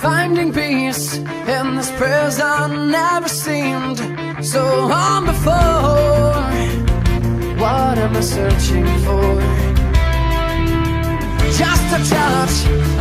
Finding peace in this prison never seemed so long before. What am I searching for? Just a touch